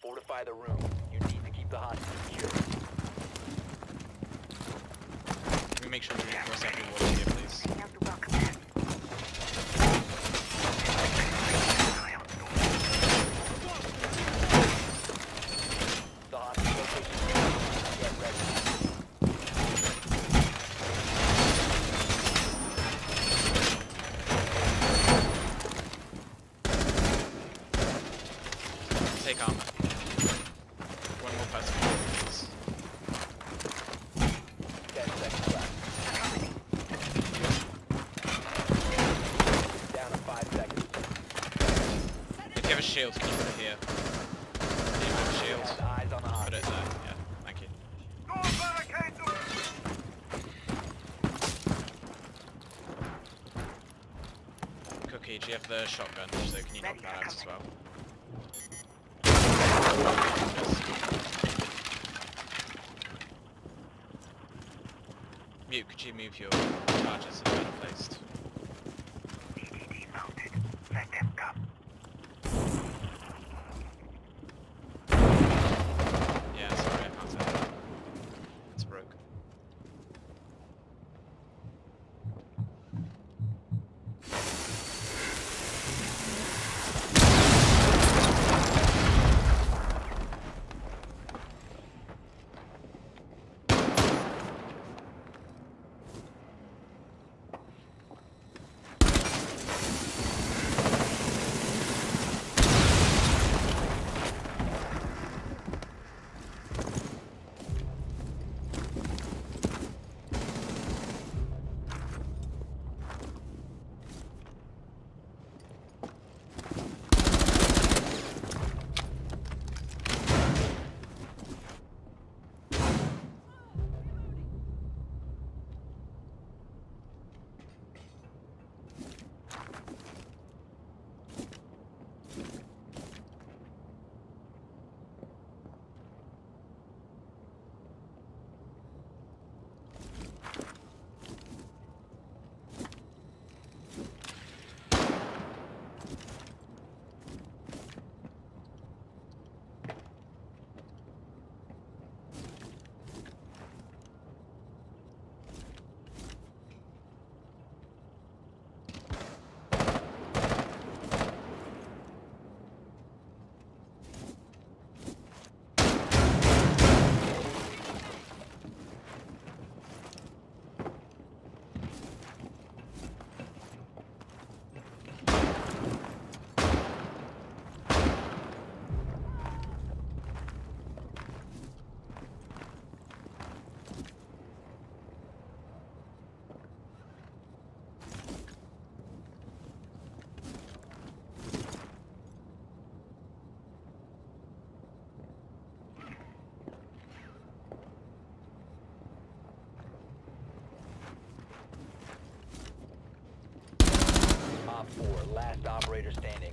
Fortify the room. You need to keep the hostage secure. Can we make sure we reinforce every wall here, please? The hostage location. Get ready. Take armor. If you have a shield, can you put it here? Do you have a shield? Eyes on Put it there, yeah. Thank you. Cookie, do you have the shotgun? So can you knock that out as well? Mute, could you move your charges the better placed? 4, last operator standing.